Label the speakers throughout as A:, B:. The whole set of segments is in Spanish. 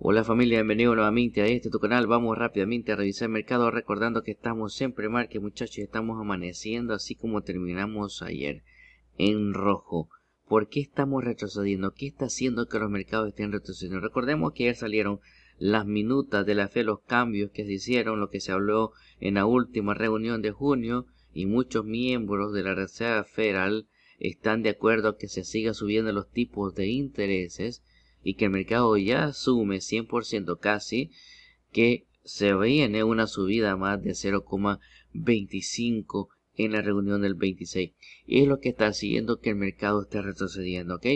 A: Hola familia, bienvenido nuevamente a este tu canal. Vamos rápidamente a revisar el mercado recordando que estamos siempre que muchachos, estamos amaneciendo así como terminamos ayer en rojo. ¿Por qué estamos retrocediendo? ¿Qué está haciendo que los mercados estén retrocediendo? Recordemos que ayer salieron las minutas de la fe, los cambios que se hicieron, lo que se habló en la última reunión de junio y muchos miembros de la Reserva Federal están de acuerdo que se siga subiendo los tipos de intereses y que el mercado ya asume 100% casi que se viene una subida más de 0,25 en la reunión del 26. Y es lo que está haciendo que el mercado esté retrocediendo, ¿ok?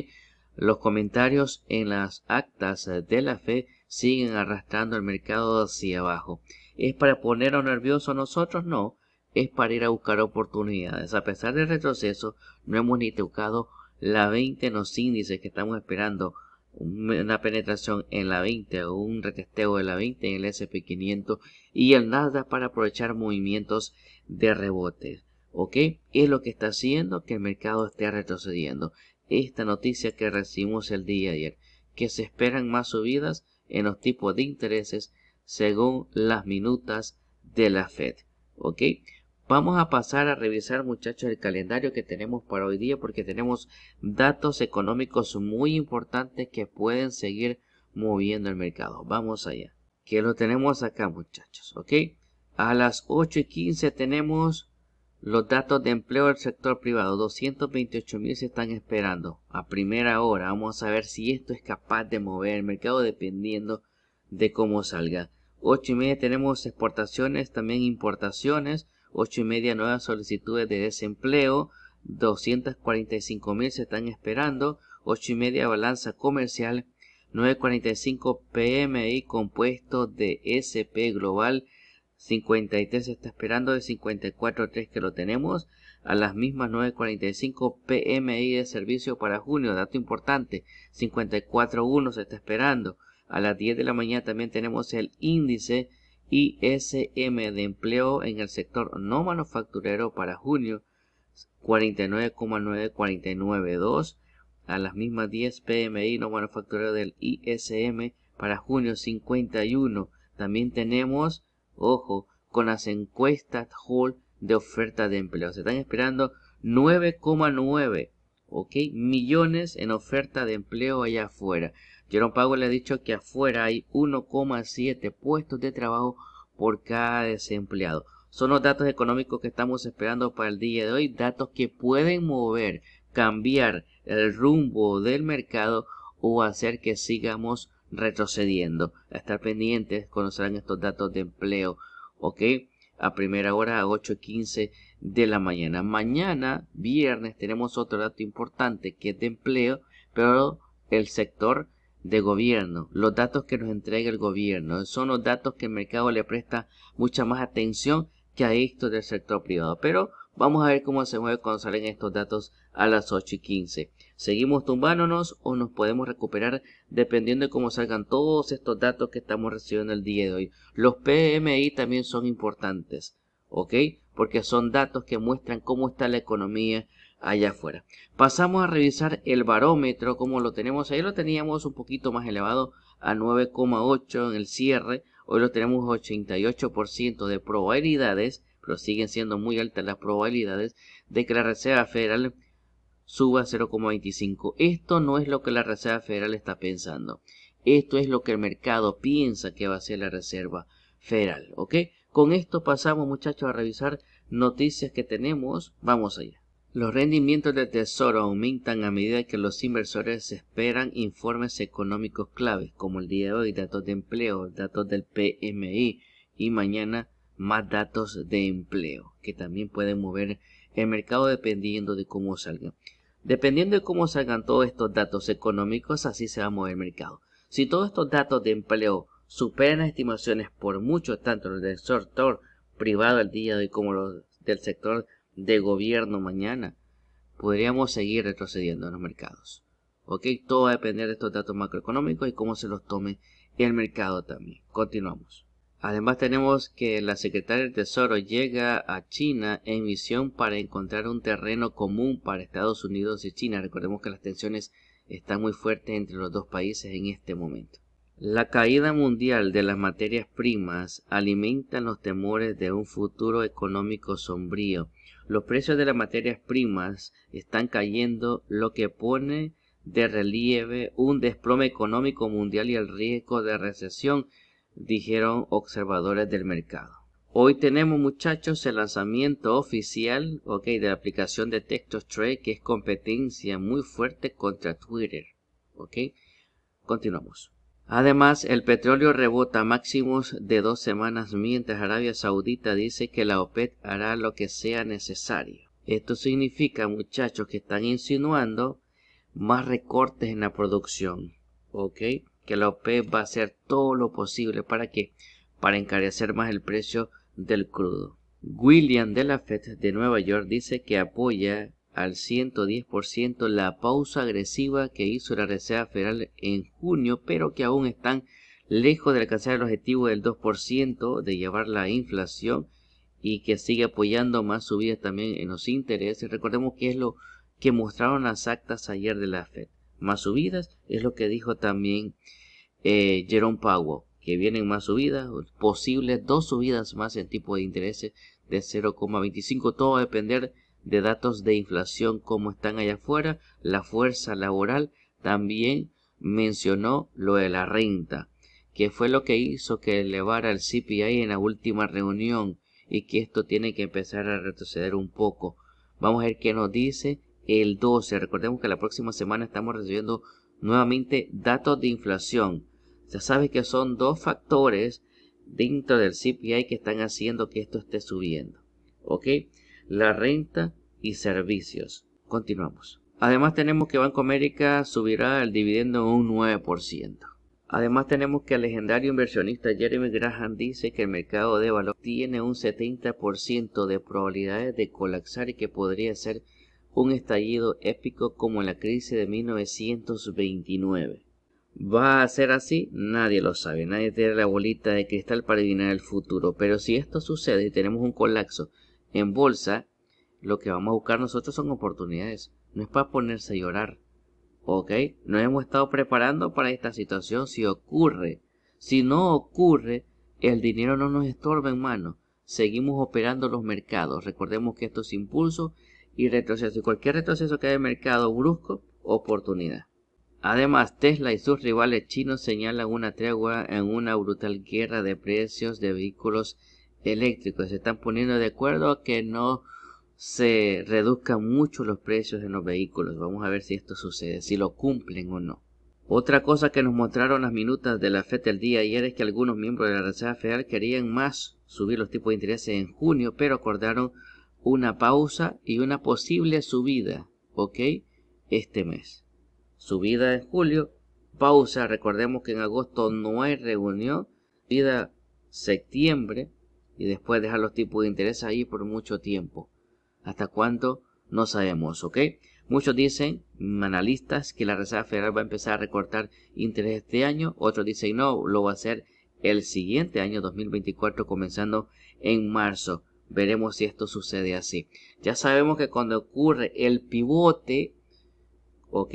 A: Los comentarios en las actas de la fe siguen arrastrando el mercado hacia abajo. ¿Es para ponernos nerviosos nosotros? No. Es para ir a buscar oportunidades. A pesar del retroceso, no hemos ni tocado la 20 en los índices que estamos esperando una penetración en la 20 o un retesteo de la 20 en el SP500 y el nada para aprovechar movimientos de rebote. ¿Ok? Es lo que está haciendo que el mercado esté retrocediendo. Esta noticia que recibimos el día de ayer, que se esperan más subidas en los tipos de intereses según las minutas de la Fed. ¿Ok? Vamos a pasar a revisar muchachos el calendario que tenemos para hoy día porque tenemos datos económicos muy importantes que pueden seguir moviendo el mercado. Vamos allá. Que lo tenemos acá muchachos, ¿ok? A las 8 y 15 tenemos los datos de empleo del sector privado. 228 mil se están esperando a primera hora. Vamos a ver si esto es capaz de mover el mercado dependiendo de cómo salga. 8 y media tenemos exportaciones, también importaciones. 8 y media nuevas solicitudes de desempleo, 245 mil se están esperando, 8 y media balanza comercial, 9.45 PMI compuesto de SP global, 53 se está esperando de 54.3 que lo tenemos, a las mismas 9.45 PMI de servicio para junio, dato importante, 54.1 se está esperando, a las 10 de la mañana también tenemos el índice ISM de empleo en el sector no manufacturero para junio 49,94992 a las mismas 10 PMI no manufacturero del ISM para junio 51 también tenemos ojo con las encuestas Hall de oferta de empleo. Se están esperando 9,9 ok millones en oferta de empleo allá afuera Jerome Powell le ha dicho que afuera hay 1,7 puestos de trabajo por cada desempleado. Son los datos económicos que estamos esperando para el día de hoy, datos que pueden mover, cambiar el rumbo del mercado o hacer que sigamos retrocediendo. A estar pendientes conocerán estos datos de empleo, ¿ok? A primera hora a 8.15 de la mañana. Mañana, viernes, tenemos otro dato importante que es de empleo, pero el sector de gobierno, los datos que nos entrega el gobierno, son los datos que el mercado le presta mucha más atención que a esto del sector privado. Pero vamos a ver cómo se mueve cuando salen estos datos a las 8 y 15. ¿Seguimos tumbándonos o nos podemos recuperar dependiendo de cómo salgan todos estos datos que estamos recibiendo el día de hoy? Los PMI también son importantes, ¿ok? Porque son datos que muestran cómo está la economía allá afuera. Pasamos a revisar el barómetro, como lo tenemos ahí, lo teníamos un poquito más elevado a 9,8 en el cierre, hoy lo tenemos 88% de probabilidades, pero siguen siendo muy altas las probabilidades de que la Reserva Federal suba a 0,25. Esto no es lo que la Reserva Federal está pensando. Esto es lo que el mercado piensa que va a ser la Reserva Federal, ¿ok? Con esto pasamos muchachos a revisar noticias que tenemos. Vamos allá. Los rendimientos del tesoro aumentan a medida que los inversores esperan informes económicos claves, como el día de hoy datos de empleo, datos del PMI y mañana más datos de empleo, que también pueden mover el mercado dependiendo de cómo salgan. Dependiendo de cómo salgan todos estos datos económicos, así se va a mover el mercado. Si todos estos datos de empleo superan las estimaciones por mucho, tanto los del sector privado el día de hoy como los del sector de gobierno mañana, podríamos seguir retrocediendo en los mercados. ¿Ok? Todo va a depender de estos datos macroeconómicos y cómo se los tome el mercado también. Continuamos. Además tenemos que la secretaria del Tesoro llega a China en misión para encontrar un terreno común para Estados Unidos y China. Recordemos que las tensiones están muy fuertes entre los dos países en este momento. La caída mundial de las materias primas alimenta los temores de un futuro económico sombrío. Los precios de las materias primas están cayendo, lo que pone de relieve un desplome económico mundial y el riesgo de recesión, dijeron observadores del mercado. Hoy tenemos muchachos el lanzamiento oficial okay, de la aplicación de textos Trade que es competencia muy fuerte contra Twitter. Continuamos. Además, el petróleo rebota máximos de dos semanas mientras Arabia Saudita dice que la OPEP hará lo que sea necesario. Esto significa, muchachos, que están insinuando más recortes en la producción. ¿Ok? Que la OPEP va a hacer todo lo posible para que para encarecer más el precio del crudo. William de la Fed de Nueva York dice que apoya al 110% la pausa agresiva que hizo la Reserva Federal en junio, pero que aún están lejos de alcanzar el objetivo del 2% de llevar la inflación y que sigue apoyando más subidas también en los intereses. Recordemos que es lo que mostraron las actas ayer de la Fed. Más subidas es lo que dijo también eh, Jerome Powell, que vienen más subidas, posibles dos subidas más en tipo de intereses de 0,25. Todo va a depender de datos de inflación como están allá afuera, la fuerza laboral también mencionó lo de la renta, que fue lo que hizo que elevara el CPI en la última reunión y que esto tiene que empezar a retroceder un poco. Vamos a ver qué nos dice el 12. Recordemos que la próxima semana estamos recibiendo nuevamente datos de inflación. Ya sabes que son dos factores dentro del CPI que están haciendo que esto esté subiendo. ¿Ok? La renta y servicios. Continuamos. Además tenemos que Banco América subirá el dividendo un 9%. Además tenemos que el legendario inversionista Jeremy Graham dice que el mercado de valor tiene un 70% de probabilidades de colapsar y que podría ser un estallido épico como la crisis de 1929. ¿Va a ser así? Nadie lo sabe, nadie tiene la bolita de cristal para adivinar el futuro, pero si esto sucede y tenemos un colapso en bolsa, lo que vamos a buscar nosotros son oportunidades. No es para ponerse a llorar. ¿Ok? Nos hemos estado preparando para esta situación si ocurre. Si no ocurre, el dinero no nos estorba en mano. Seguimos operando los mercados. Recordemos que esto es impulso y retroceso. Y cualquier retroceso que haya en mercado brusco, oportunidad. Además, Tesla y sus rivales chinos señalan una tregua en una brutal guerra de precios de vehículos eléctricos. Se están poniendo de acuerdo a que no se reduzcan mucho los precios de los vehículos. Vamos a ver si esto sucede, si lo cumplen o no. Otra cosa que nos mostraron las minutas de la FED el día ayer es que algunos miembros de la Reserva Federal querían más subir los tipos de interés en junio, pero acordaron una pausa y una posible subida, ¿ok? Este mes. Subida en julio, pausa, recordemos que en agosto no hay reunión, subida septiembre, y después dejar los tipos de interés ahí por mucho tiempo. ¿Hasta cuánto? No sabemos, ¿ok? Muchos dicen, analistas, que la Reserva Federal va a empezar a recortar interés este año. Otros dicen, no, lo va a hacer el siguiente año 2024, comenzando en marzo. Veremos si esto sucede así. Ya sabemos que cuando ocurre el pivote, ¿ok?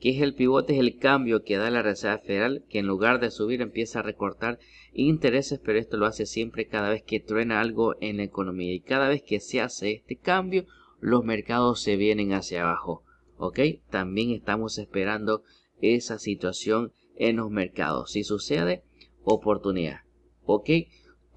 A: ¿Qué es el pivote? Es el cambio que da la Reserva Federal, que en lugar de subir empieza a recortar intereses, pero esto lo hace siempre cada vez que truena algo en la economía. Y cada vez que se hace este cambio, los mercados se vienen hacia abajo. ¿Ok? También estamos esperando esa situación en los mercados. Si sucede, oportunidad. ¿Ok?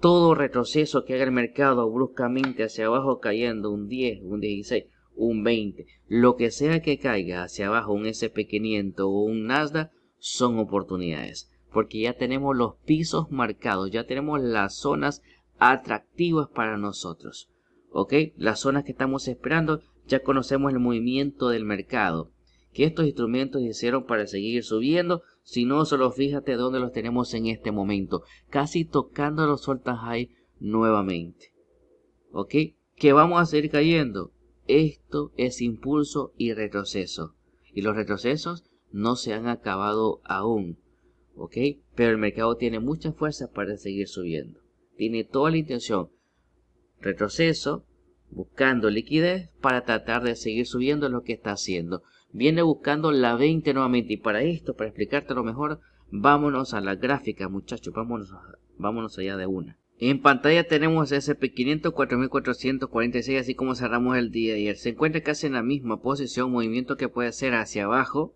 A: Todo retroceso que haga el mercado bruscamente hacia abajo cayendo un 10, un 16 un 20. Lo que sea que caiga hacia abajo, un SP500 o un Nasdaq, son oportunidades. Porque ya tenemos los pisos marcados, ya tenemos las zonas atractivas para nosotros. ¿Ok? Las zonas que estamos esperando, ya conocemos el movimiento del mercado. Que estos instrumentos hicieron para seguir subiendo. Si no, solo fíjate dónde los tenemos en este momento. Casi tocando los sueltas high nuevamente. ¿Ok? Que vamos a seguir cayendo esto es impulso y retroceso. Y los retrocesos no se han acabado aún. ¿Ok? Pero el mercado tiene mucha fuerza para seguir subiendo. Tiene toda la intención. Retroceso, buscando liquidez para tratar de seguir subiendo lo que está haciendo. Viene buscando la 20 nuevamente. Y para esto, para explicártelo mejor, Vámonos a la gráfica, muchachos. Vámonos, vámonos allá de una. En pantalla tenemos SP500 4446, así como cerramos el día ayer. Se encuentra casi en la misma posición, movimiento que puede ser hacia abajo.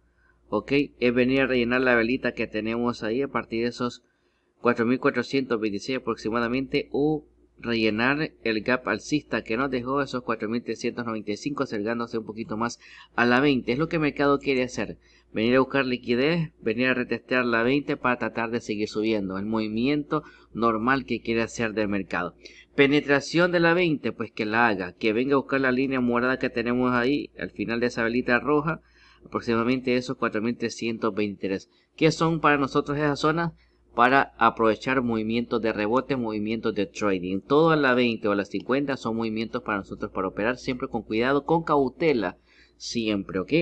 A: Ok, es venir a rellenar la velita que tenemos ahí a partir de esos 4426 aproximadamente o rellenar el gap alcista que nos dejó esos 4395 acercándose un poquito más a la 20 es lo que el mercado quiere hacer venir a buscar liquidez venir a retestear la 20 para tratar de seguir subiendo. El movimiento normal que quiere hacer del mercado. Penetración de la 20 pues que la haga. Que venga a buscar la línea morada que tenemos ahí al final de esa velita roja aproximadamente esos 4323 que son para nosotros esas zonas para aprovechar movimientos de rebote, movimientos de trading. Todo a la 20 o las 50 son movimientos para nosotros para operar siempre con cuidado, con cautela, siempre, ¿ok?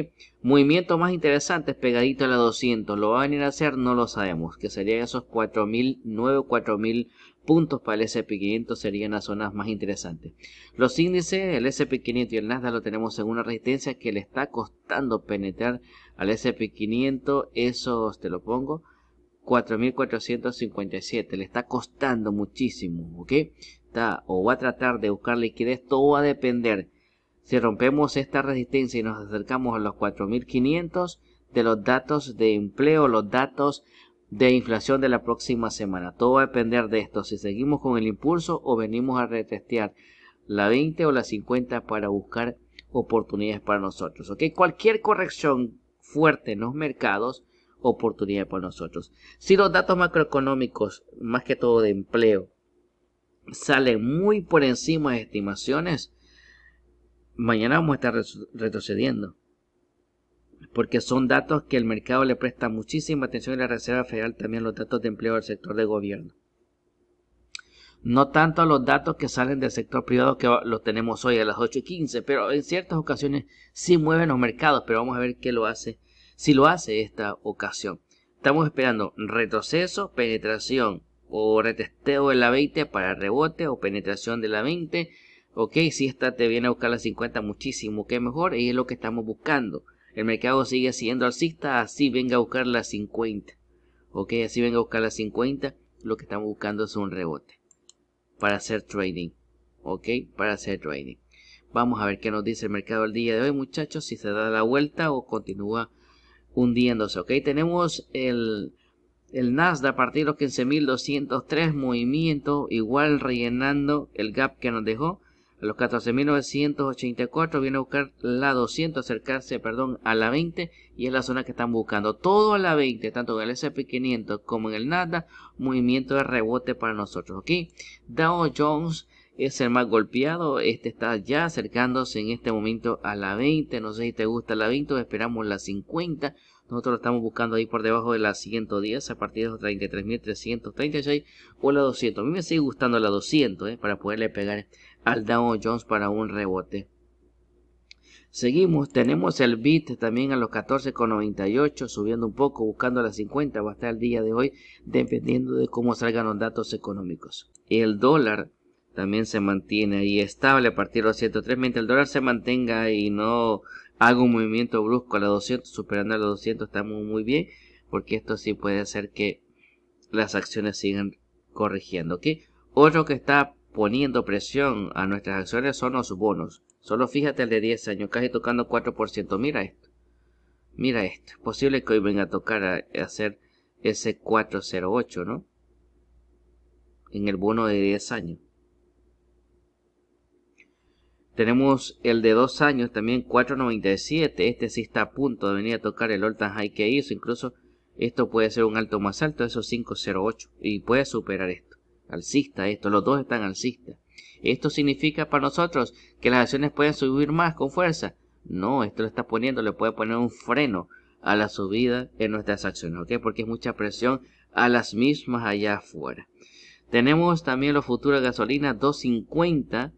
A: Movimientos más interesantes pegadito a la 200. ¿Lo va a venir a hacer? No lo sabemos. Que serían esos 4.000, 9, 4.000 puntos para el SP500 serían las zonas más interesantes. Los índices, el SP500 y el Nasdaq lo tenemos en una resistencia que le está costando penetrar al SP500. Eso te lo pongo 4.457. Le está costando muchísimo, ¿ok? Está, o va a tratar de buscar liquidez. Todo va a depender. Si rompemos esta resistencia y nos acercamos a los 4.500 de los datos de empleo, los datos de inflación de la próxima semana. Todo va a depender de esto. Si seguimos con el impulso o venimos a retestear la 20 o la 50 para buscar oportunidades para nosotros. ¿ok? Cualquier corrección fuerte en los mercados oportunidad para nosotros. Si los datos macroeconómicos, más que todo de empleo, salen muy por encima de estimaciones, mañana vamos a estar retrocediendo. Porque son datos que el mercado le presta muchísima atención y la Reserva Federal también los datos de empleo del sector de gobierno. No tanto los datos que salen del sector privado que los tenemos hoy a las 8 y 15, pero en ciertas ocasiones sí mueven los mercados, pero vamos a ver qué lo hace si lo hace esta ocasión. Estamos esperando retroceso, penetración o retesteo de la 20 para rebote o penetración de la 20. Ok, si esta te viene a buscar la 50 muchísimo, que mejor, y es lo que estamos buscando. El mercado sigue siendo alcista, así venga a buscar la 50. Ok, así venga a buscar la 50, lo que estamos buscando es un rebote para hacer trading. Ok, para hacer trading. Vamos a ver qué nos dice el mercado el día de hoy, muchachos, si se da la vuelta o continúa hundiéndose. Ok, tenemos el, el Nasdaq a partir de los 15.203 movimiento, igual rellenando el gap que nos dejó. A los 14.984 viene a buscar la 200, acercarse, perdón, a la 20 y es la zona que están buscando. Todo a la 20, tanto en el SP500 como en el Nasdaq, movimiento de rebote para nosotros, ¿ok? Dow Jones es el más golpeado. Este está ya acercándose en este momento a la 20. No sé si te gusta la 20 o esperamos la 50. Nosotros lo estamos buscando ahí por debajo de la 110 a partir de los 33.336 o la 200. A mí me sigue gustando la 200 eh, para poderle pegar al Dow Jones para un rebote. Seguimos, tenemos el bit también a los 14,98, subiendo un poco, buscando las 50, va a estar el día de hoy, dependiendo de cómo salgan los datos económicos. El dólar también se mantiene ahí estable a partir de los 103, mientras el dólar se mantenga y no haga un movimiento brusco a los 200, superando a los 200 estamos muy bien, porque esto sí puede hacer que las acciones sigan corrigiendo, ¿ok? Otro que está poniendo presión a nuestras acciones son los bonos. Solo fíjate el de 10 años, casi tocando 4%. Mira esto. Mira esto. Es posible que hoy venga a tocar a, hacer ese 408, ¿no? En el bono de 10 años. Tenemos el de dos años también 4.97. Este sí está a punto de venir a tocar el all high que hizo. Incluso esto puede ser un alto más alto, eso 5.08. Y puede superar esto. Alcista esto, los dos están alcistas. ¿Esto significa para nosotros que las acciones pueden subir más con fuerza? No, esto le está poniendo, le puede poner un freno a la subida en nuestras acciones. Porque es mucha presión a las mismas allá afuera. Tenemos también los futuros de gasolina 250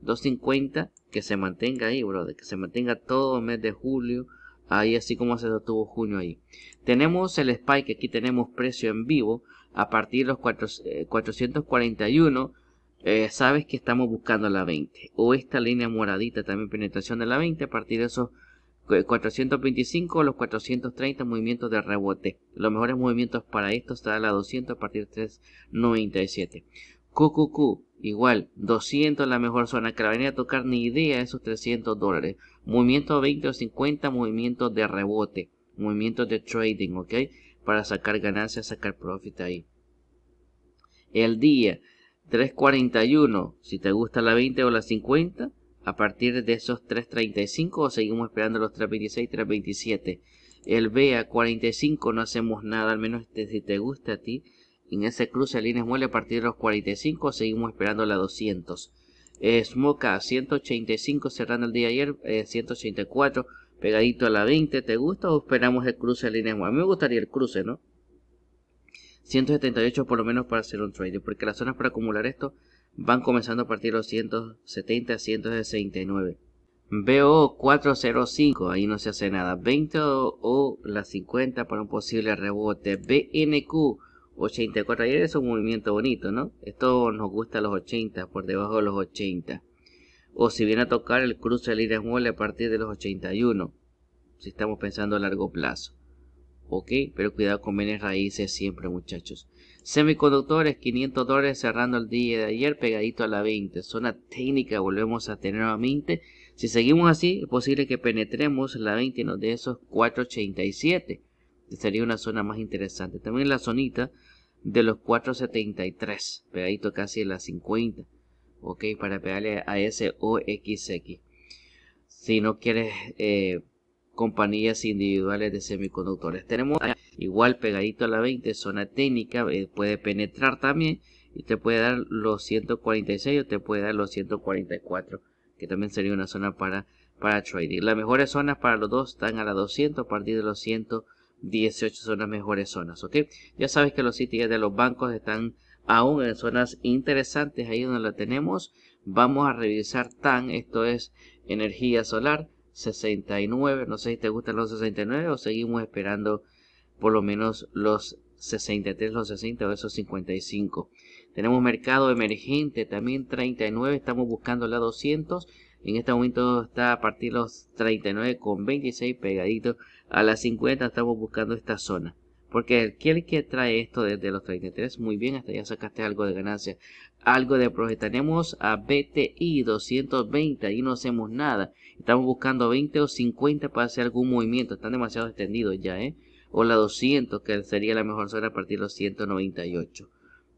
A: 250 que se mantenga ahí, bro, que se mantenga todo el mes de julio, ahí así como se tuvo junio ahí. Tenemos el spike, aquí tenemos precio en vivo, a partir de los 441, eh, eh, sabes que estamos buscando la 20, o esta línea moradita también penetración de la 20, a partir de esos 425 los 430 movimientos de rebote. Los mejores movimientos para esto a la 200 a partir de 397. QQQ, igual, 200 la mejor zona que la venía a tocar ni idea esos 300 dólares. Movimiento 20 o 50 movimientos de rebote, movimientos de trading, ¿ok? Para sacar ganancias, sacar profit ahí. El día 341, si te gusta la 20 o la 50, a partir de esos 3.35 o seguimos esperando los 3.26, 3.27. El BA 45 no hacemos nada, al menos si te gusta a ti. En ese cruce de líneas muele a partir de los 45 seguimos esperando la 200. Eh, Smoka 185 cerrando el día ayer, 184 eh, pegadito a la 20. ¿Te gusta o esperamos el cruce de muele? A mí me gustaría el cruce, ¿no? 178 por lo menos para hacer un trade, porque las zonas para acumular esto van comenzando a partir de los 170 a 169. BO 405, ahí no se hace nada. 20 o, la 50 para un posible rebote. BNQ 84, ayer es un movimiento bonito, ¿no? Esto nos gusta a los 80, por debajo de los 80. O si viene a tocar el cruce de líneas mueble a partir de los 81, si estamos pensando a largo plazo. Ok, pero cuidado con bienes raíces siempre, muchachos. Semiconductores, 500 dólares cerrando el día de ayer, pegadito a la 20. Zona técnica, volvemos a tener nuevamente. Si seguimos así, es posible que penetremos la 20 y nos dé esos 487. Sería una zona más interesante. También la zonita de los 473, pegadito casi a la 50. Ok, para pegarle a ese OXX. Si no quieres eh, compañías individuales de semiconductores. Tenemos igual pegadito a la 20, zona técnica, eh, puede penetrar también y te puede dar los 146 o te puede dar los 144, que también sería una zona para, para trading. Las mejores zonas para los dos están a la 200 a partir de los 118 son las mejores zonas, ¿ok? Ya sabes que los sitios de los bancos están aún en zonas interesantes ahí donde la tenemos. Vamos a revisar TAN, esto es energía solar 69. No sé si te gustan los 69 o seguimos esperando por lo menos los 63, los 60 o esos 55. Tenemos mercado emergente también 39. Estamos buscando la 200. En este momento está a partir de los 39 con 26 pegaditos a las 50. Estamos buscando esta zona. Porque el que trae esto desde los 33, muy bien, hasta ya sacaste algo de ganancia, algo de profit. Tenemos a BTI 220, ahí no hacemos nada. Estamos buscando 20 o 50 para hacer algún movimiento, están demasiado extendidos ya, ¿eh? O la 200, que sería la mejor zona a partir de los 198.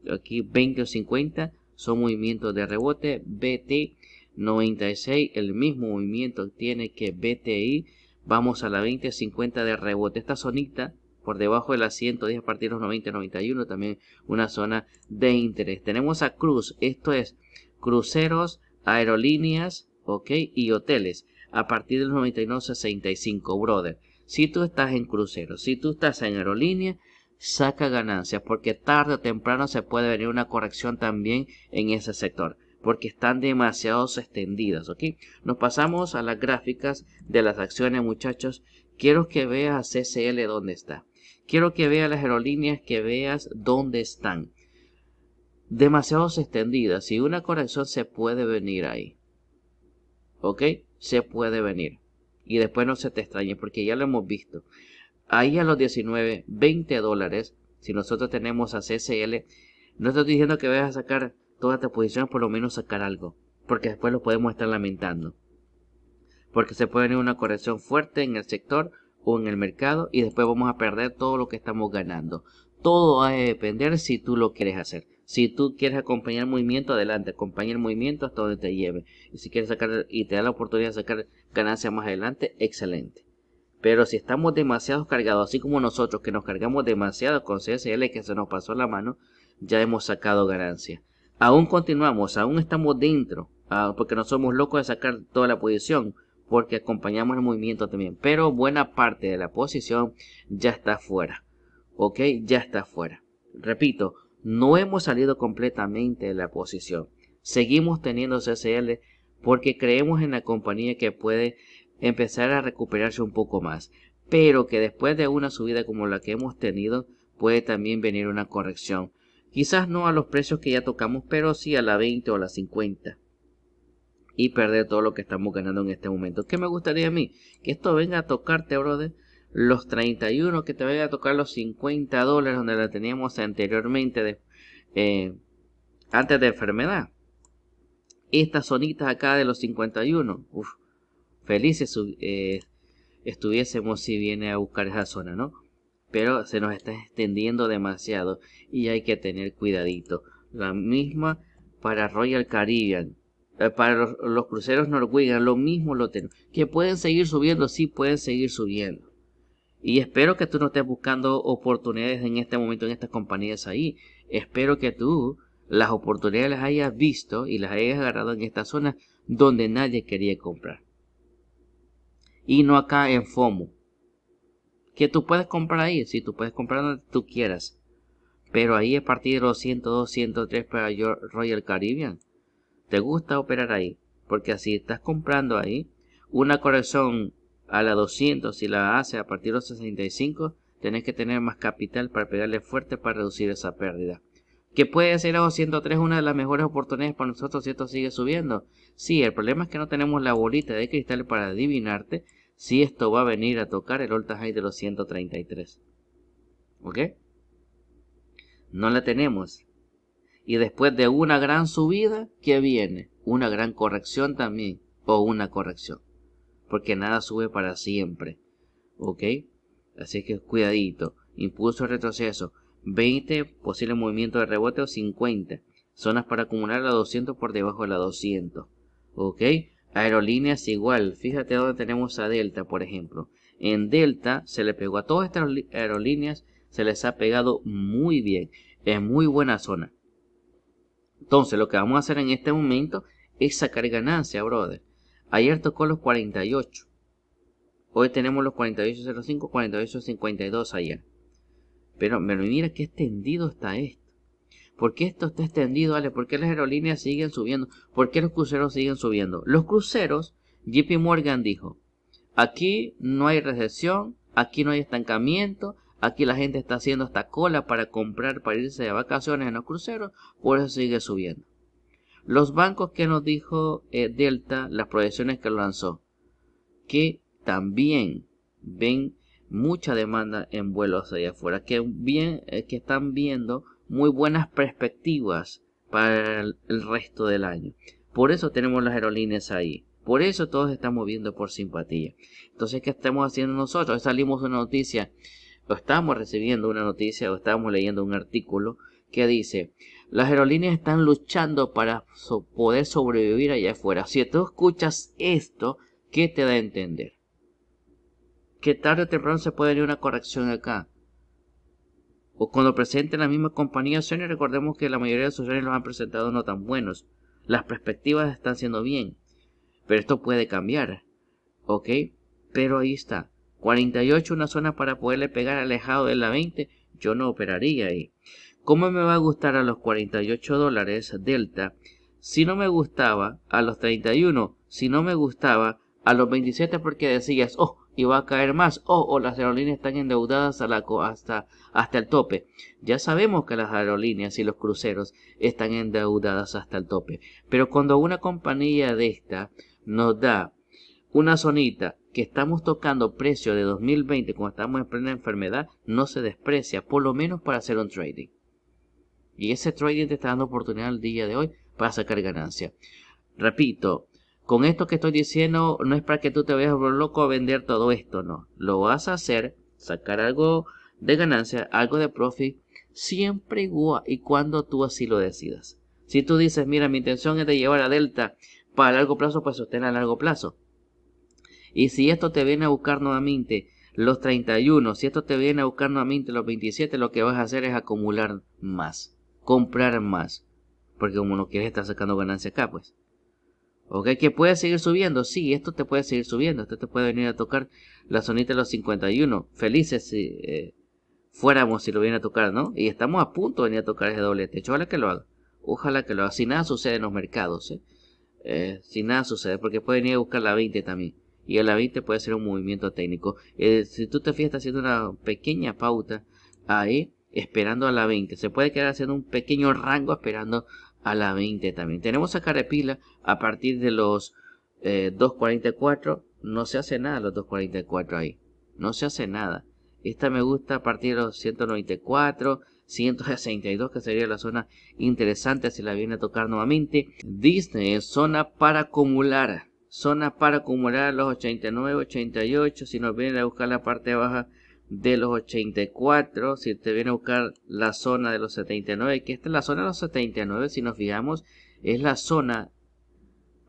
A: Aquí 20 o 50 son movimientos de rebote. BT 96, el mismo movimiento tiene que BTI. Vamos a la 20 50 de rebote. Esta zonita por debajo de las 110 a partir de los 90-91, también una zona de interés. Tenemos a Cruz, esto es cruceros, aerolíneas, ok, y hoteles a partir de los 99-65, brother. Si tú estás en cruceros, si tú estás en aerolínea, saca ganancias porque tarde o temprano se puede venir una corrección también en ese sector porque están demasiado extendidas, ¿ok? Nos pasamos a las gráficas de las acciones, muchachos. Quiero que veas CCL dónde está. Quiero que veas las aerolíneas, que veas dónde están. Demasiado extendidas. Y una corrección se puede venir ahí. ¿Ok? Se puede venir. Y después no se te extrañe porque ya lo hemos visto. Ahí a los 19, 20 dólares. Si nosotros tenemos a CSL, no estoy diciendo que vayas a sacar toda tu posición, por lo menos sacar algo. Porque después lo podemos estar lamentando. Porque se puede venir una corrección fuerte en el sector o en el mercado y después vamos a perder todo lo que estamos ganando. Todo va a depender si tú lo quieres hacer. Si tú quieres acompañar el movimiento, adelante, acompaña el movimiento hasta donde te lleve. Y si quieres sacar y te da la oportunidad de sacar ganancias más adelante, excelente. Pero si estamos demasiado cargados, así como nosotros que nos cargamos demasiado con CSL que se nos pasó la mano, ya hemos sacado ganancias. Aún continuamos, aún estamos dentro, ah, porque no somos locos de sacar toda la posición porque acompañamos el movimiento también. Pero buena parte de la posición ya está fuera. ¿Ok? Ya está fuera. Repito, no hemos salido completamente de la posición. Seguimos teniendo CCL porque creemos en la compañía que puede empezar a recuperarse un poco más. Pero que después de una subida como la que hemos tenido, puede también venir una corrección. Quizás no a los precios que ya tocamos, pero sí a la 20 o a la 50 y perder todo lo que estamos ganando en este momento. ¿Qué me gustaría a mí? Que esto venga a tocarte, brother, los 31, que te venga a tocar los 50 dólares donde la teníamos anteriormente, eh, antes de enfermedad. Estas zonitas acá de los 51, uf, felices eh, estuviésemos si viene a buscar esa zona, ¿no? Pero se nos está extendiendo demasiado y hay que tener cuidadito. La misma para Royal Caribbean, para los, cruceros Norwegian, lo mismo lo tenemos. Que pueden seguir subiendo, sí pueden seguir subiendo. Y espero que tú no estés buscando oportunidades en este momento en estas compañías ahí. Espero que tú las oportunidades las hayas visto y las hayas agarrado en esta zona donde nadie quería comprar y no acá en FOMO. Que tú puedes comprar ahí, si tú puedes comprar donde tú quieras. Pero ahí a partir de los 102, 103 para Royal Caribbean. ¿Te gusta operar ahí? Porque así estás comprando ahí una corrección a la 200 si la hace a partir de los 65, tenés que tener más capital para pegarle fuerte para reducir esa pérdida. ¿Que puede ser a 203 una de las mejores oportunidades para nosotros si esto sigue subiendo? Sí, el problema es que no tenemos la bolita de cristal para adivinarte si esto va a venir a tocar el Alta High de los 133. ¿Ok? No la tenemos. Y después de una gran subida, ¿qué viene? Una gran corrección también. O una corrección. Porque nada sube para siempre. ¿Ok? Así que cuidadito. Impulso retroceso. 20 posible movimiento de rebote o 50. Zonas para acumular la 200 por debajo de la 200. ¿Ok? Aerolíneas igual, fíjate dónde tenemos a Delta, por ejemplo. En Delta se le pegó a todas estas aerolíneas, se les ha pegado muy bien. Es muy buena zona. Entonces, lo que vamos a hacer en este momento es sacar ganancia, brother. Ayer tocó los 48. Hoy tenemos los 48.05, 48.52 ayer. Pero, pero mira qué extendido está esto. ¿Por qué esto está extendido, Ale? ¿Por qué las aerolíneas siguen subiendo? ¿Por qué los cruceros siguen subiendo? Los cruceros, JP Morgan dijo, aquí no hay recesión, aquí no hay estancamiento, aquí la gente está haciendo esta cola para comprar, para irse de vacaciones en los cruceros, por eso sigue subiendo. Los bancos que nos dijo eh, Delta, las proyecciones que lanzó, que también ven mucha demanda en vuelos allá afuera, que, bien, eh, que están viendo muy buenas perspectivas para el, resto del año. Por eso tenemos las aerolíneas ahí. Por eso todos estamos viendo por simpatía. Entonces, ¿qué estamos haciendo nosotros? Salimos una noticia, o estamos recibiendo una noticia, o estamos leyendo un artículo que dice, las aerolíneas están luchando para poder sobrevivir allá afuera. Si tú escuchas esto, ¿qué te da a entender? Que tarde o temprano se puede venir una corrección acá o cuando presenten la misma compañía Sony, recordemos que la mayoría de sus los han presentado no tan buenos. Las perspectivas están siendo bien, pero esto puede cambiar. ¿Ok? Pero ahí está. 48 una zona para poderle pegar alejado de la 20. Yo no operaría ahí. ¿Cómo me va a gustar a los 48 dólares Delta? Si no me gustaba a los 31, si no me gustaba a los 27 porque decías, oh, y va a caer más o, las aerolíneas están endeudadas a la, hasta, hasta el tope. Ya sabemos que las aerolíneas y los cruceros están endeudadas hasta el tope. Pero cuando una compañía de esta nos da una zonita que estamos tocando precio de 2020 cuando estamos en plena enfermedad, no se desprecia, por lo menos para hacer un trading. Y ese trading te está dando oportunidad el día de hoy para sacar ganancia. Repito, con esto que estoy diciendo no es para que tú te vayas loco a vender todo esto, no. Lo vas a hacer, sacar algo de ganancia, algo de profit, siempre y cuando tú así lo decidas. Si tú dices, mira, mi intención es de llevar a Delta para largo plazo, pues sostén a largo plazo. Y si esto te viene a buscar nuevamente los 31, si esto te viene a buscar nuevamente los 27, lo que vas a hacer es acumular más, comprar más. Porque como no quieres estar sacando ganancia acá, pues. ¿Ok? Que puede seguir subiendo. Sí, esto te puede seguir subiendo. Esto te puede venir a tocar la zonita de los 51. Felices si eh, fuéramos si lo viene a tocar, ¿no? Y estamos a punto de venir a tocar ese doble techo. Ojalá que lo haga. Ojalá que lo haga. Si nada sucede en los mercados, ¿eh? eh si nada sucede, porque puede venir a buscar la 20 también. Y a la 20 puede ser un movimiento técnico. Eh, si tú te fijas, está haciendo una pequeña pauta ahí, esperando a la 20. Se puede quedar haciendo un pequeño rango esperando a la 20 también. Tenemos a Carepila a partir de los 2.44. Eh, no se hace nada los 2.44 ahí. No se hace nada. Esta me gusta a partir de los 194, 162, que sería la zona interesante si la viene a tocar nuevamente. Disney zona para acumular. Zona para acumular los 89, 88. Si nos viene a buscar la parte baja de los 84, si te viene a buscar la zona de los 79, que esta es la zona de los 79, si nos fijamos, es la zona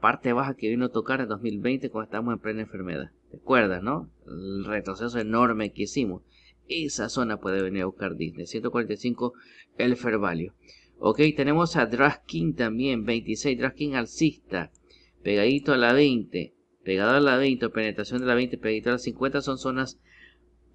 A: parte baja que vino a tocar en 2020 cuando estamos en plena enfermedad. ¿Recuerdas, no? El retroceso enorme que hicimos. Esa zona puede venir a buscar Disney. 145 el fair value. Ok, tenemos a Draskin también. 26 Draskin alcista. Pegadito a la 20. Pegado a la 20. Penetración de la 20. Pegadito a la 50 son zonas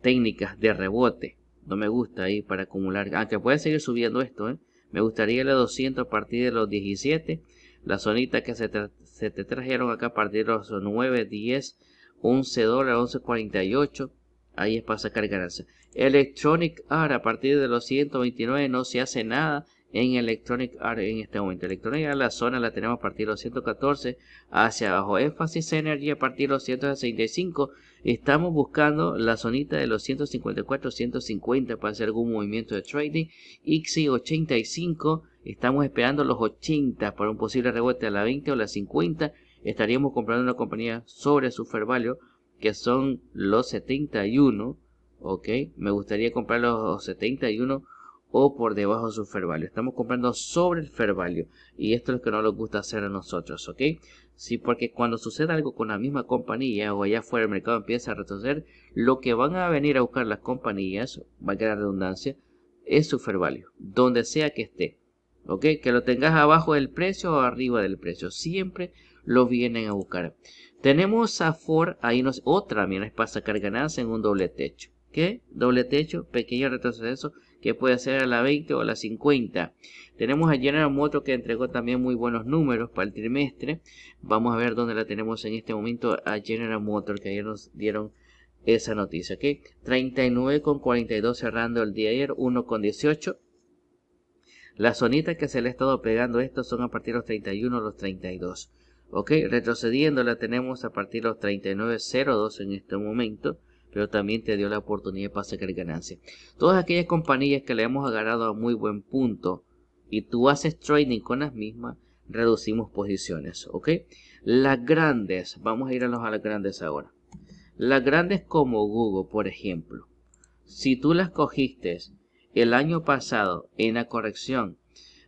A: técnicas de rebote. No me gusta ahí para acumular. Aunque puede seguir subiendo esto. ¿eh? Me gustaría la 200 a partir de los 17. La zonita que se, se te trajeron acá a partir de los 9, 10, 11 dólares, 11.48. Ahí es para sacar ganancias. Electronic Art a partir de los 129 no se hace nada en Electronic Art en este momento. Electronic Art la zona la tenemos a partir de los 114 hacia abajo. Énfasis Energy a partir de los 165. Estamos buscando la zonita de los 154, 150 para hacer algún movimiento de trading. XI 85. Estamos esperando los 80 para un posible rebote a la 20 o la 50. Estaríamos comprando una compañía sobre su fair value que son los 71. Ok, me gustaría comprar los 71 o por debajo de su fair value. Estamos comprando sobre el fair value y esto es lo que no nos gusta hacer a nosotros, ¿ok? Sí, porque cuando sucede algo con la misma compañía o allá fuera el mercado empieza a retroceder, lo que van a venir a buscar las compañías, va a quedar redundancia, es su fair value, donde sea que esté, ¿ok? Que lo tengas abajo del precio o arriba del precio, siempre lo vienen a buscar. Tenemos a Ford, ahí nos, otra, mira, es para sacar ganancias en un doble techo. ¿Qué? Doble techo, pequeño retroceso, que puede ser a la 20 o a la 50. Tenemos a General Motors que entregó también muy buenos números para el trimestre. Vamos a ver dónde la tenemos en este momento a General Motors que ayer nos dieron esa noticia. ¿okay? 39,42 cerrando el día ayer, 1,18. Las zonitas que se le ha estado pegando estos son a partir de los 31 o los 32. Ok, retrocediendo la tenemos a partir de los 39.02 en este momento pero también te dio la oportunidad para sacar ganancias. Todas aquellas compañías que le hemos agarrado a muy buen punto y tú haces trading con las mismas, reducimos posiciones, ¿ok? Las grandes, vamos a ir a, los, las grandes ahora. Las grandes como Google, por ejemplo. Si tú las cogiste el año pasado en la corrección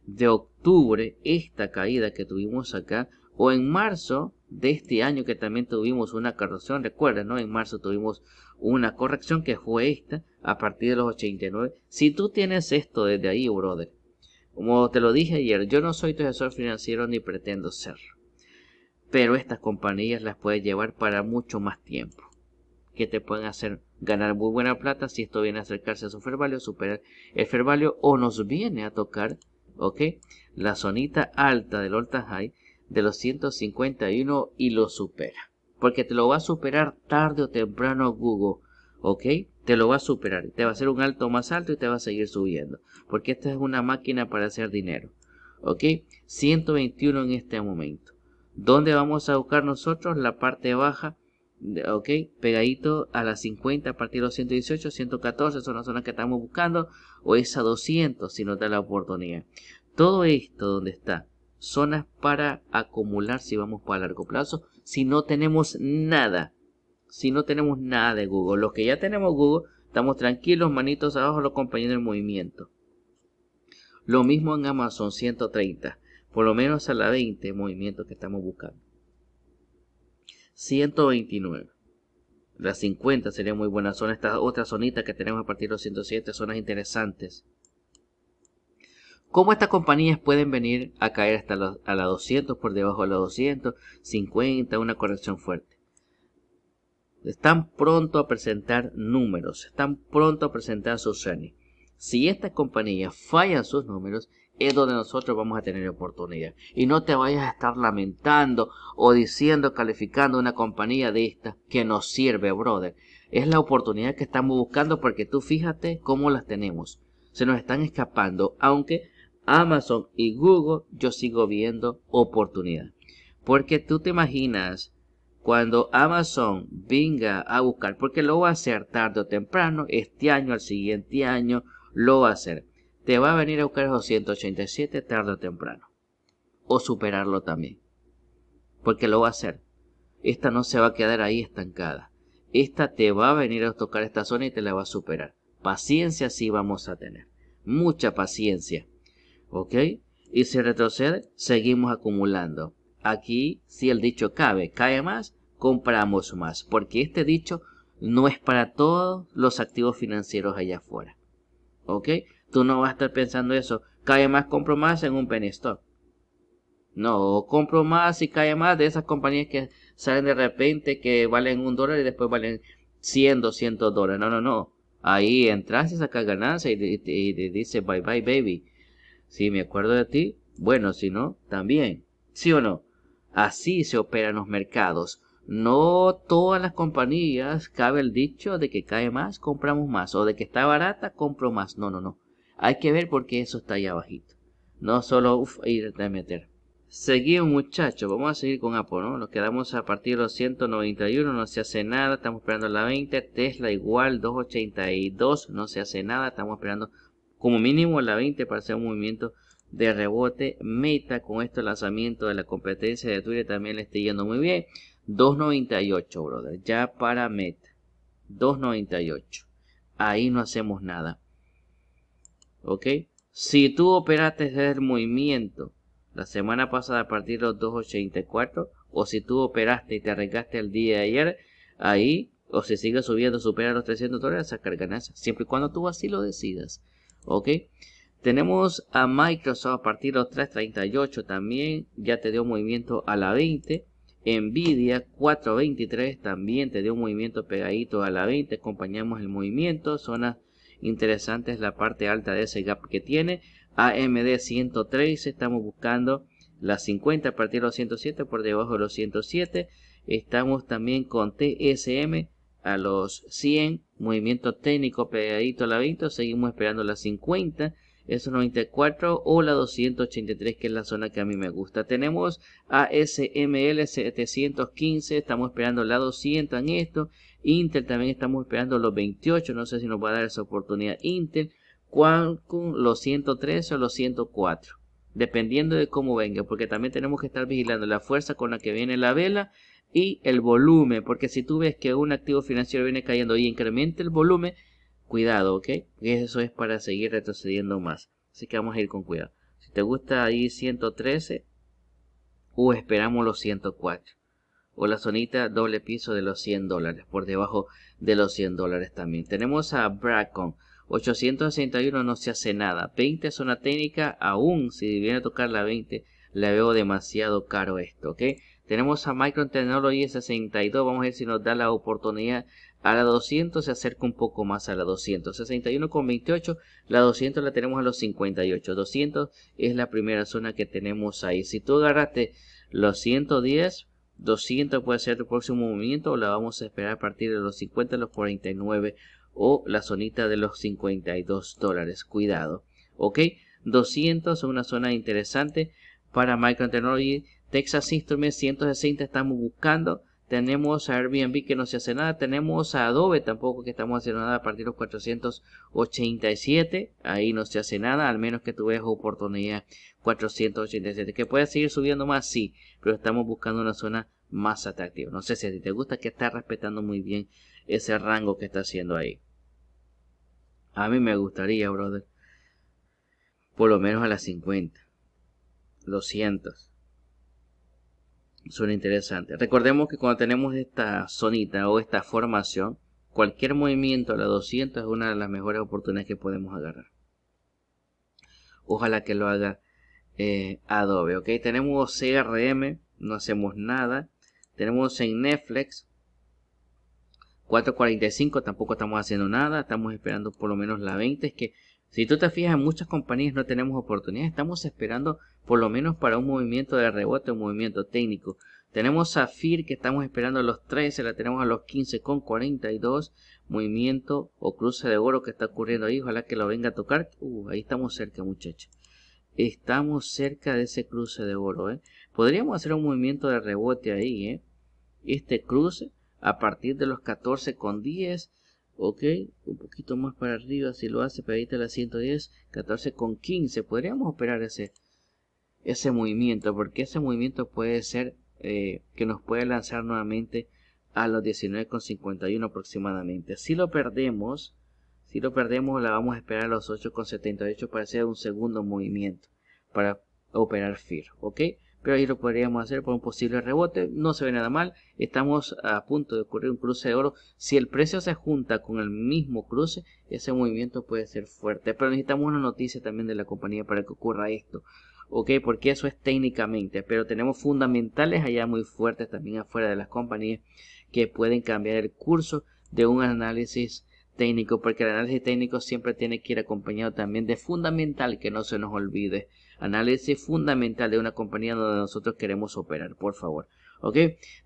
A: de octubre, esta caída que tuvimos acá, o en marzo de este año que también tuvimos una corrección, recuerda, ¿no? En marzo tuvimos una corrección que fue esta a partir de los 89. Si tú tienes esto desde ahí, brother, como te lo dije ayer, yo no soy tu asesor financiero ni pretendo serlo. Pero estas compañías las puedes llevar para mucho más tiempo. Que te pueden hacer ganar muy buena plata si esto viene a acercarse a su fair value, superar el fair value o nos viene a tocar, ok, la zonita alta del Alta High de los 151 y lo supera porque te lo va a superar tarde o temprano Google, ¿ok? Te lo va a superar, te va a hacer un alto más alto y te va a seguir subiendo, porque esta es una máquina para hacer dinero, ¿ok? 121 en este momento. ¿Dónde vamos a buscar nosotros? La parte baja, ¿ok? Pegadito a las 50 a partir de los 118, 114 son las zonas que estamos buscando, o esa 200 si nos da la oportunidad. Todo esto donde está, zonas para acumular si vamos para largo plazo, si no tenemos nada. Si no tenemos nada de Google. Los que ya tenemos Google, estamos tranquilos, manitos abajo, los compañeros del movimiento. Lo mismo en Amazon 130. Por lo menos a la 20 movimientos que estamos buscando. 129. La 50 sería muy buena zona. Esta otra zonita que tenemos a partir de los 107 zonas interesantes. ¿Cómo estas compañías pueden venir a caer hasta a la 200 por debajo de la 250, una corrección fuerte? Están pronto a presentar números, están pronto a presentar sus earnings. Si estas compañías fallan sus números, es donde nosotros vamos a tener oportunidad. Y no te vayas a estar lamentando o diciendo, calificando una compañía de esta que nos sirve, brother. Es la oportunidad que estamos buscando porque tú fíjate cómo las tenemos. Se nos están escapando, aunque Amazon y Google, yo sigo viendo oportunidad. Porque tú te imaginas cuando Amazon venga a buscar, porque lo va a hacer tarde o temprano, este año, al siguiente año, lo va a hacer. Te va a venir a buscar esos 187 tarde o temprano. O superarlo también. Porque lo va a hacer. Esta no se va a quedar ahí estancada. Esta te va a venir a tocar esta zona y te la va a superar. Paciencia sí vamos a tener. Mucha paciencia. ¿Ok? Y si retrocede, seguimos acumulando. Aquí, si el dicho cabe, cae más, compramos más. Porque este dicho no es para todos los activos financieros allá afuera. ¿Ok? Tú no vas a estar pensando eso. Cae más, compro más en un penny stock. No, compro más y cae más de esas compañías que salen de repente que valen un dólar y después valen 100, 200 dólares. No, no, no. Ahí entras y sacas ganancia y, y, dice bye bye baby. Si me acuerdo de ti, bueno, si no, también. ¿Sí o no? Así se operan los mercados. No todas las compañías cabe el dicho de que cae más, compramos más. O de que está barata, compro más. No, no, no. Hay que ver por qué eso está ahí abajito. No solo uf, ir a meter. Seguimos muchachos, vamos a seguir con Apple, ¿no? Nos quedamos a partir de los 191, no se hace nada, estamos esperando la 20, Tesla igual, 282, no se hace nada, estamos esperando como mínimo la 20 para hacer un movimiento de rebote. Meta con este lanzamiento de la competencia de Twitter también le está yendo muy bien. 298, brother, ya para Meta. 298. Ahí no hacemos nada. ¿Ok? Si tú operaste desde el movimiento la semana pasada a partir de los 2.84 o si tú operaste y te arriesgaste el día de ayer, ahí o si sigue subiendo, supera los 300 dólares, sacar ganancias, siempre y cuando tú así lo decidas. ¿Ok? Tenemos a Microsoft a partir de los 3.38 también, ya te dio movimiento a la 20. Nvidia 4.23 también te dio un movimiento pegadito a la 20, acompañamos el movimiento, zonas interesantes la parte alta de ese gap que tiene. AMD 113, estamos buscando las 50 a partir de los 107 por debajo de los 107. Estamos también con TSM a los 100, movimiento técnico pegadito a la 20, seguimos esperando las 50 es 94 o la 283 que es la zona que a mí me gusta. Tenemos ASML 715, estamos esperando la 200 en esto. Intel también estamos esperando los 28, no sé si nos va a dar esa oportunidad Intel. Qualcomm los 113 o los 104, dependiendo de cómo venga, porque también tenemos que estar vigilando la fuerza con la que viene la vela y el volumen, porque si tú ves que un activo financiero viene cayendo y incrementa el volumen, cuidado, ¿ok? Eso es para seguir retrocediendo más. Así que vamos a ir con cuidado. Si te gusta ahí 113, o esperamos los 104. O la zonita doble piso de los 100 dólares, por debajo de los 100 dólares también. Tenemos a Bracon, 861 no se hace nada. 20 zona técnica, aún si viene a tocar la 20, le veo demasiado caro esto, ¿ok? Tenemos a Micron Technology 62, vamos a ver si nos da la oportunidad a la 200 se acerca un poco más a la 200. 61,28. La 200 la tenemos a los 58. 200 es la primera zona que tenemos ahí. Si tú agarraste los 110, 200 puede ser tu próximo movimiento o la vamos a esperar a partir de los 50 los 49 o la zonita de los 52 dólares. Cuidado. Ok. 200 es una zona interesante para Microtechnology. Texas Instruments 160 estamos buscando. Tenemos a Airbnb que no se hace nada, tenemos a Adobe tampoco que estamos haciendo nada a partir de los 487, ahí no se hace nada, al menos que tú veas oportunidad. 487, que puede seguir subiendo más, sí, pero estamos buscando una zona más atractiva. No sé si a ti te gusta que está respetando muy bien ese rango que está haciendo ahí. A mí me gustaría, brother, por lo menos a las 50, 200 suena interesante. Recordemos que cuando tenemos esta zonita o esta formación, cualquier movimiento a la 200 es una de las mejores oportunidades que podemos agarrar. Ojalá que lo haga eh, Adobe, ok. Tenemos CRM, no hacemos nada. Tenemos en Netflix 445, tampoco estamos haciendo nada. Estamos esperando por lo menos la 20. Es que si tú te fijas, en muchas compañías no tenemos oportunidad. Estamos esperando por lo menos para un movimiento de rebote, un movimiento técnico. Tenemos a FIR que estamos esperando a los 13, la tenemos a los 15 con 42. Movimiento o cruce de oro que está ocurriendo ahí. Ojalá que lo venga a tocar. Uh, ahí estamos cerca, muchachos. estamos cerca de ese cruce de oro. ¿eh? Podríamos hacer un movimiento de rebote ahí. ¿eh? Este cruce a partir de los 14 con 10. Ok, un poquito más para arriba si lo hace pegadita la 110, 14 con 15. Podríamos operar ese, ese movimiento porque ese movimiento puede ser eh, que nos puede lanzar nuevamente a los 19,51 aproximadamente. Si lo perdemos, si lo perdemos, la vamos a esperar a los 8,78 para hacer un segundo movimiento para operar FIR, ¿ok? Pero ahí lo podríamos hacer por un posible rebote, no se ve nada mal, estamos a punto de ocurrir un cruce de oro, si el precio se junta con el mismo cruce, ese movimiento puede ser fuerte, pero necesitamos una noticia también de la compañía para que ocurra esto, ok, porque eso es técnicamente, pero tenemos fundamentales allá muy fuertes también afuera de las compañías que pueden cambiar el curso de un análisis técnico, porque el análisis técnico siempre tiene que ir acompañado también de fundamental, que no se nos olvide. Análisis fundamental de una compañía donde nosotros queremos operar, por favor. Ok,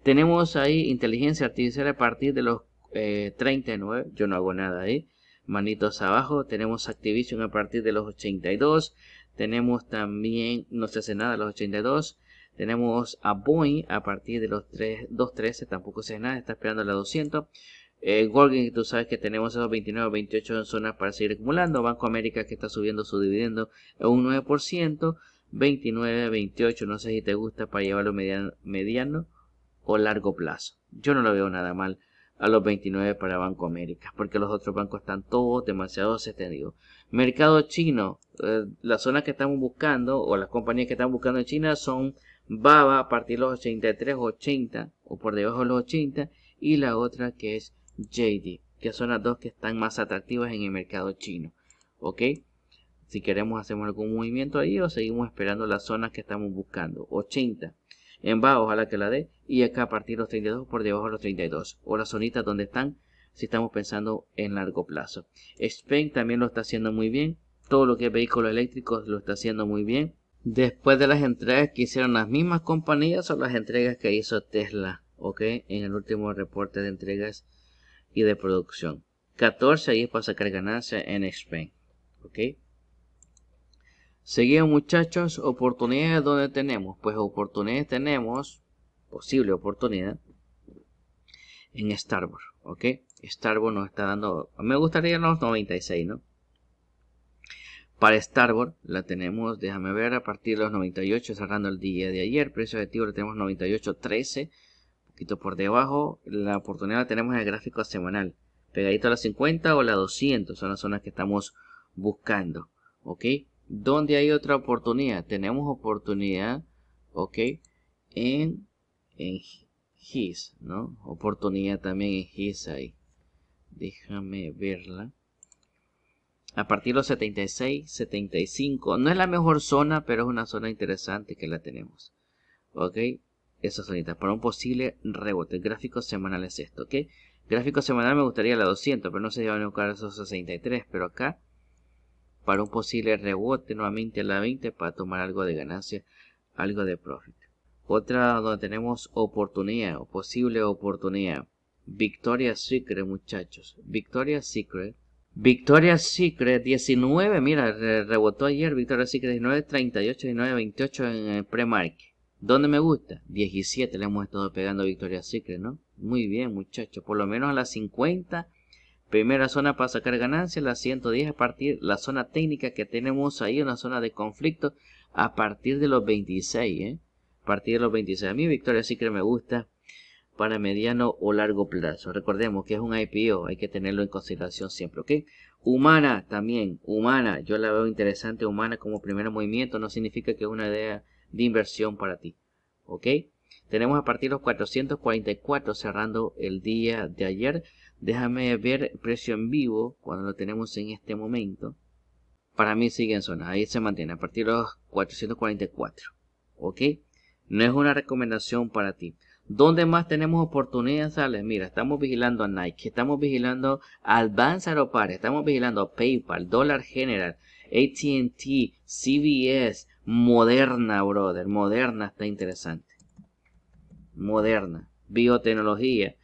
A: tenemos ahí inteligencia artificial a partir de los 39, eh, yo no hago nada ahí. Manitos abajo, tenemos Activision a partir de los 82, tenemos también, no se hace nada a los 82, tenemos a Boeing a partir de los 3, 2.13, tampoco se nada, está esperando la 200. Eh, tú sabes que tenemos esos 29 28 en zonas para seguir acumulando. Banco América que está subiendo su dividendo a un 9%. 29, 28, no sé si te gusta para llevarlo mediano, mediano o largo plazo. Yo no lo veo nada mal a los 29 para Banco América, porque los otros bancos están todos demasiado extendidos. Mercado chino, eh, las zonas que estamos buscando o las compañías que están buscando en China son Baba a partir de los 83, 80 o por debajo de los 80 y la otra que es JD, que son las dos que están más atractivas en el mercado chino. ¿Ok? Si queremos hacemos algún movimiento ahí o seguimos esperando las zonas que estamos buscando. 80 en Baba, ojalá que la dé. Y acá a partir de los 32 por debajo de los 32. O las zonitas donde están si estamos pensando en largo plazo. Spain también lo está haciendo muy bien. Todo lo que es vehículos eléctricos lo está haciendo muy bien después de las entregas que hicieron las mismas compañías o las entregas que hizo Tesla, ¿ok? En el último reporte de entregas y de producción. 14 ahí es para sacar ganancia en Spain, ¿ok? Seguimos muchachos, oportunidades donde tenemos, pues oportunidades tenemos, posible oportunidad, en Starboard, ¿ok? Starboard nos está dando, me gustaría los 96, ¿no? Para Starboard la tenemos, déjame ver, a partir de los 98 cerrando el día de ayer. Precio objetivo lo tenemos 98.13, un poquito por debajo. La oportunidad la tenemos en el gráfico semanal. Pegadito a la 50 o la 200 son las zonas que estamos buscando. ¿Ok? ¿Dónde hay otra oportunidad? Tenemos oportunidad, ¿ok? En, en GIS, ¿no? Oportunidad también en GIS ahí. Déjame verla a partir de los 76, 75. No es la mejor zona, pero es una zona interesante que la tenemos. ¿Ok? Esa zonita. Para un posible rebote. El gráfico semanal es esto. ¿Ok? Gráfico semanal me gustaría la 200, pero no sé si van a buscar esos 63. Pero acá, para un posible rebote nuevamente a la 20 para tomar algo de ganancia, algo de profit. Otra donde tenemos oportunidad o posible oportunidad. Victoria Secret, muchachos. Victoria Secret Victoria Secret 19, mira, rebotó ayer Victoria Secret 19, 38, 19, 28 en el pre-market. ¿Dónde me gusta? 17 le hemos estado pegando a Victoria Secret, ¿no? Muy bien, muchachos. Por lo menos a las 50. Primera zona para sacar ganancias. La 110 a partir. La zona técnica que tenemos ahí. Una zona de conflicto. A partir de los 26, ¿eh? A partir de los 26. A mí Victoria Secret me gusta para mediano o largo plazo. Recordemos que es un IPO, hay que tenerlo en consideración siempre, ¿ok? Humana también, humana, yo la veo interesante, humana como primer movimiento, no significa que es una idea de inversión para ti, ¿ok? Tenemos a partir de los 444 cerrando el día de ayer. Déjame ver precio en vivo cuando lo tenemos en este momento. Para mí sigue en zona, ahí se mantiene a partir de los 444, ¿ok? No es una recomendación para ti. ¿Dónde más tenemos oportunidades, sale? Mira, estamos vigilando a Nike, estamos vigilando a Advance Aeropar, estamos vigilando a PayPal, Dollar General, AT&T, CVS, Moderna, brother. Moderna está interesante. Moderna. Biotecnología.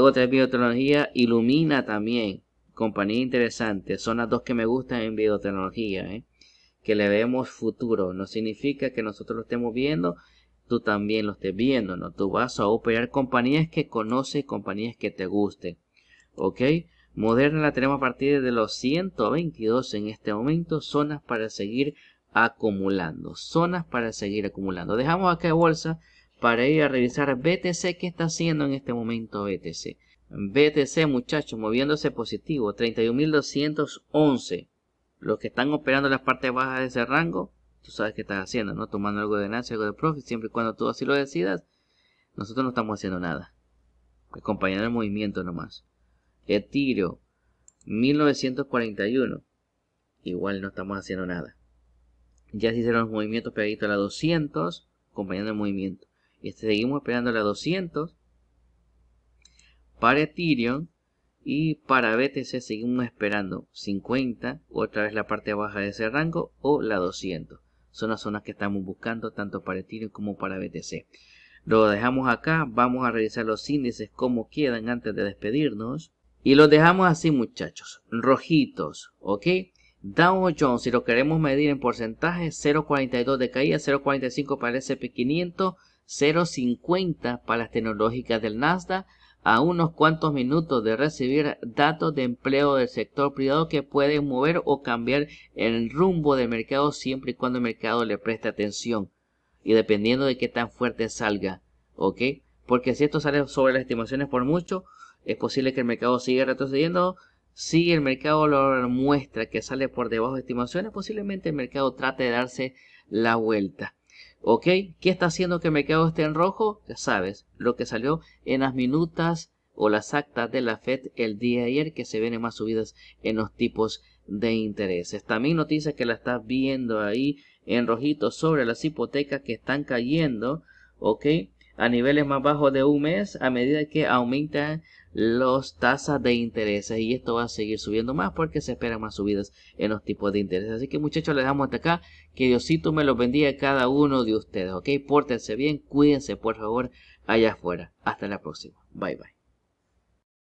A: Otra biotecnología, Ilumina también. Compañía interesante. Son las dos que me gustan en biotecnología. ¿eh? que le vemos futuro. No significa que nosotros lo estemos viendo, tú también lo estés viendo, ¿no? Tú vas a operar compañías que conoces, compañías que te gusten. ¿Ok? Moderna la tenemos a partir de los 122 en este momento. Zonas para seguir acumulando. Zonas para seguir acumulando. Dejamos acá bolsa para ir a revisar BTC. ¿Qué está haciendo en este momento BTC? BTC, muchachos, moviéndose positivo. 31.211. Los que están operando las partes bajas de ese rango, tú sabes qué estás haciendo, ¿no? Tomando algo de ganancia, algo de profit, siempre y cuando tú así lo decidas. Nosotros no estamos haciendo nada. Acompañando el movimiento nomás. Ethereum, 1941. Igual no estamos haciendo nada. Ya se hicieron los movimientos pegaditos a la 200, acompañando el movimiento. Y seguimos esperando a la 200 para Ethereum y para BTC seguimos esperando 50, otra vez la parte baja de ese rango o la 200. Son las zonas que estamos buscando tanto para Ethereum como para BTC. Lo dejamos acá, vamos a revisar los índices como quedan antes de despedirnos. Y los dejamos así muchachos, rojitos, ¿ok? Dow Jones, si lo queremos medir en porcentaje, 0.42 de caída, 0.45 para el SP500, 0.50 para las tecnológicas del Nasdaq, a unos cuantos minutos de recibir datos de empleo del sector privado que pueden mover o cambiar el rumbo del mercado siempre y cuando el mercado le preste atención y dependiendo de qué tan fuerte salga, ¿ok? Porque si esto sale sobre las estimaciones por mucho, es posible que el mercado siga retrocediendo. Si el mercado lo muestra que sale por debajo de estimaciones, posiblemente el mercado trate de darse la vuelta. ¿Ok? ¿Qué está haciendo que el mercado esté en rojo? Ya sabes, lo que salió en las minutas o las actas de la Fed el día ayer que se vienen más subidas en los tipos de intereses. También noticia que la estás viendo ahí en rojito sobre las hipotecas que están cayendo, ¿ok? A niveles más bajos de un mes a medida que aumentan las tasas de intereses y esto va a seguir subiendo más porque se esperan más subidas en los tipos de intereses. Así que muchachos, les dejamos hasta acá. Que Diosito me los bendiga cada uno de ustedes, ¿ok? Pórtense bien, cuídense por favor allá afuera. Hasta la próxima. Bye bye.